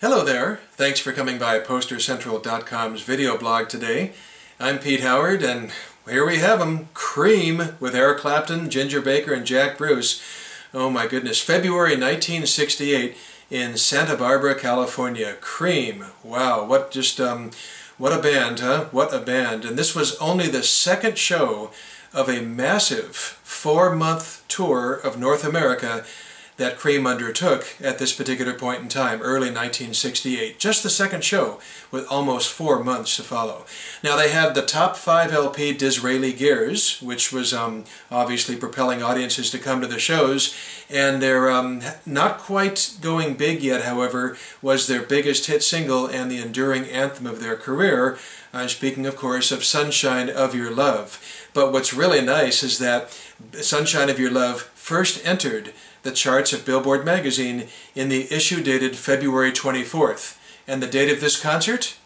Hello there. Thanks for coming by PosterCentral.com's video blog today. I'm Pete Howard, and here we have them, Cream with Eric Clapton, Ginger Baker, and Jack Bruce. Oh my goodness, February 1968 in Santa Barbara, California. Cream. Wow, what just, um, what a band, huh? What a band. And this was only the second show of a massive four-month tour of North America that Cream undertook at this particular point in time, early 1968. Just the second show, with almost four months to follow. Now they had the top five LP Disraeli Gears, which was um, obviously propelling audiences to come to the shows, and their um, not quite going big yet, however, was their biggest hit single and the enduring anthem of their career. I'm speaking, of course, of Sunshine of Your Love. But what's really nice is that Sunshine of Your Love first entered the charts of Billboard magazine in the issue dated February 24th. And the date of this concert?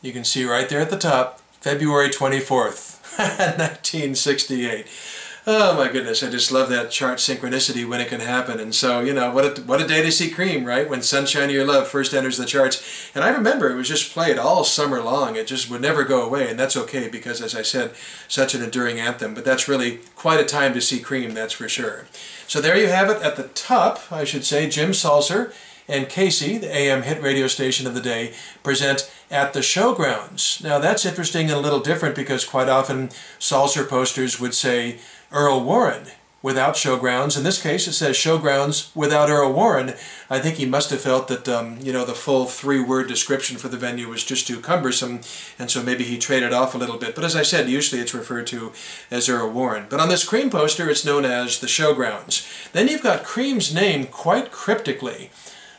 You can see right there at the top, February 24th, 1968. Oh my goodness, I just love that chart synchronicity when it can happen. And so, you know, what a, what a day to see Cream, right? When Sunshine of Your Love first enters the charts. And I remember it was just played all summer long. It just would never go away, and that's okay because, as I said, such an enduring anthem. But that's really quite a time to see Cream, that's for sure. So there you have it at the top, I should say, Jim Salzer and Casey, the AM hit radio station of the day, present at the showgrounds. Now that's interesting and a little different because quite often Salzer posters would say Earl Warren without showgrounds. In this case, it says showgrounds without Earl Warren. I think he must have felt that, um, you know, the full three-word description for the venue was just too cumbersome, and so maybe he traded off a little bit. But as I said, usually it's referred to as Earl Warren. But on this Cream poster, it's known as the showgrounds. Then you've got Cream's name quite cryptically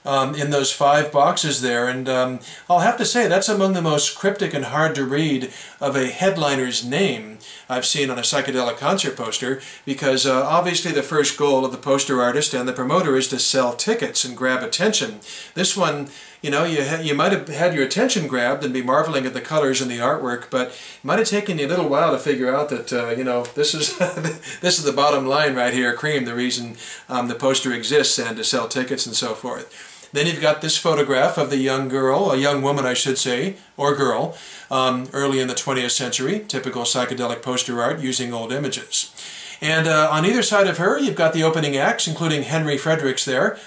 um, in those five boxes there. And um, I'll have to say, that's among the most cryptic and hard to read of a headliner's name I've seen on a psychedelic concert poster, because uh, obviously the first goal of the poster artist and the promoter is to sell tickets and grab attention. This one, you know, you, you might have had your attention grabbed and be marveling at the colors and the artwork, but it might have taken you a little while to figure out that, uh, you know, this is, this is the bottom line right here, Cream, the reason um, the poster exists and to sell tickets and so forth. Then you've got this photograph of the young girl, a young woman I should say, or girl, um, early in the 20th century, typical psychedelic poster art using old images. And uh, on either side of her, you've got the opening acts, including Henry Fredericks there,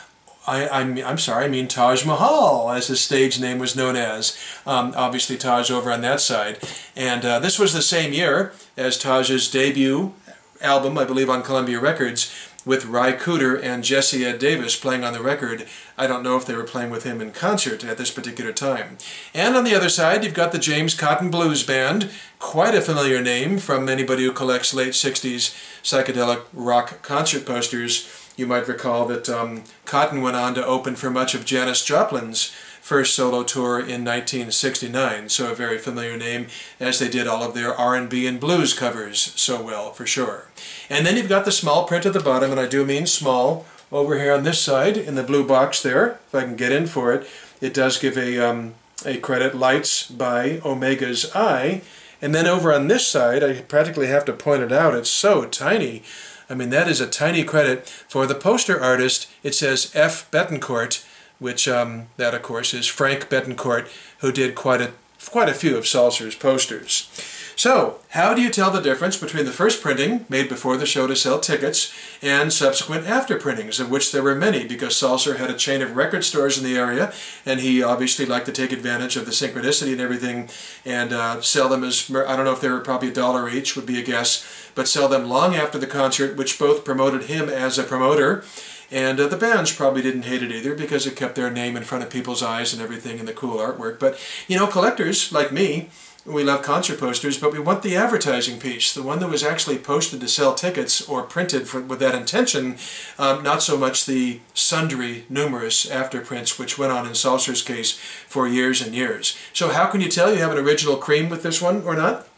I, I'm, I'm sorry, I mean Taj Mahal, as his stage name was known as. Um, obviously Taj over on that side. And uh, this was the same year as Taj's debut album, I believe on Columbia Records, with Ry Cooder and Jesse Ed Davis playing on the record. I don't know if they were playing with him in concert at this particular time. And on the other side, you've got the James Cotton Blues Band, quite a familiar name from anybody who collects late 60s psychedelic rock concert posters. You might recall that um, Cotton went on to open for much of Janis Joplin's first solo tour in 1969, so a very familiar name as they did all of their R&B and blues covers so well, for sure. And then you've got the small print at the bottom, and I do mean small, over here on this side in the blue box there, if I can get in for it. It does give a, um, a credit Lights by Omega's Eye. And then over on this side, I practically have to point it out, it's so tiny. I mean, that is a tiny credit. For the poster artist, it says F. Betancourt, which um, that of course is Frank Betancourt, who did quite a quite a few of Salzer's posters. So, how do you tell the difference between the first printing, made before the show to sell tickets, and subsequent after printings, of which there were many, because Salzer had a chain of record stores in the area, and he obviously liked to take advantage of the synchronicity and everything, and uh, sell them as, I don't know if they were probably a dollar each, would be a guess, but sell them long after the concert, which both promoted him as a promoter, and uh, the bands probably didn't hate it either because it kept their name in front of people's eyes and everything and the cool artwork. But, you know, collectors like me, we love concert posters, but we want the advertising piece, the one that was actually posted to sell tickets or printed for, with that intention, um, not so much the sundry, numerous after prints which went on in Salzer's case for years and years. So how can you tell you have an original cream with this one or not?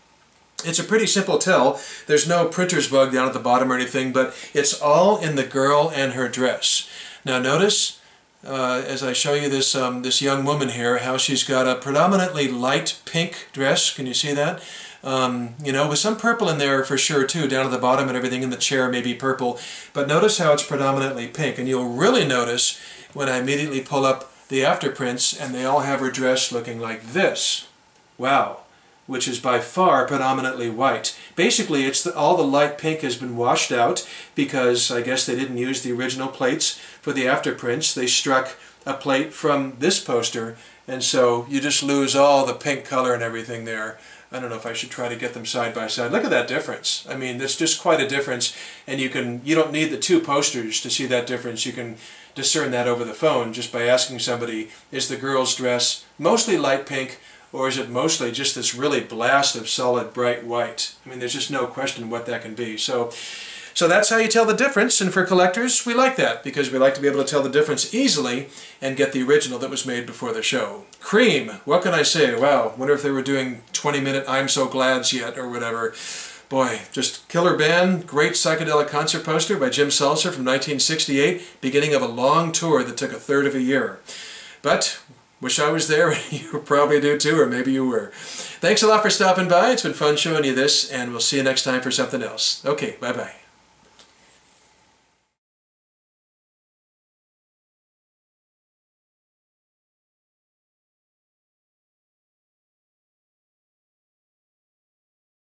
It's a pretty simple tell. There's no printer's bug down at the bottom or anything, but it's all in the girl and her dress. Now notice, uh, as I show you this, um, this young woman here, how she's got a predominantly light pink dress. Can you see that? Um, you know, with some purple in there for sure too, down at the bottom and everything in the chair may be purple. But notice how it's predominantly pink, and you'll really notice when I immediately pull up the after prints, and they all have her dress looking like this. Wow which is by far predominantly white. Basically, it's the, all the light pink has been washed out because I guess they didn't use the original plates for the after prints. They struck a plate from this poster, and so you just lose all the pink color and everything there. I don't know if I should try to get them side by side. Look at that difference. I mean, it's just quite a difference, and you can you don't need the two posters to see that difference. You can discern that over the phone just by asking somebody, is the girl's dress mostly light pink or is it mostly just this really blast of solid bright white? I mean, there's just no question what that can be. So, so that's how you tell the difference, and for collectors, we like that, because we like to be able to tell the difference easily and get the original that was made before the show. Cream, what can I say? Wow, wonder if they were doing 20-minute I'm So Glads yet, or whatever. Boy, just killer band, great psychedelic concert poster by Jim Salzer from 1968, beginning of a long tour that took a third of a year. But Wish I was there, you probably do too, or maybe you were. Thanks a lot for stopping by. It's been fun showing you this, and we'll see you next time for something else. Okay, bye-bye.